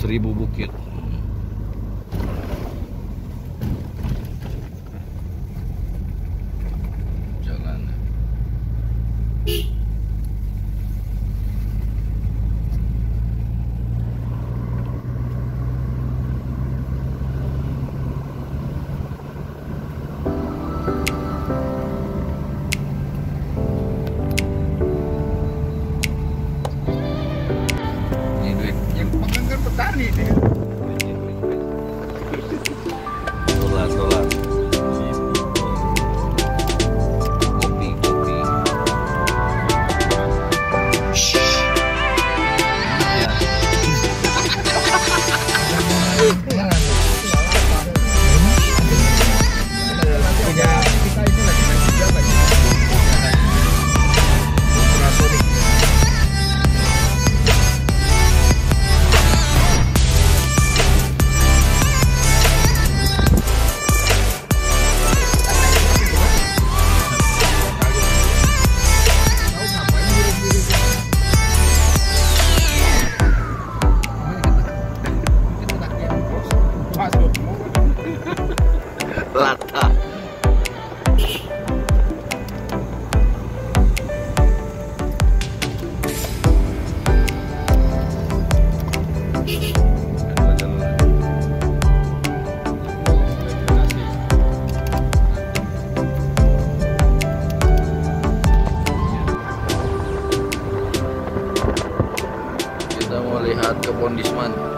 seribu bukit What's that, I. lata. Kita mau lihat kebun Disman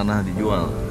Tanah dijual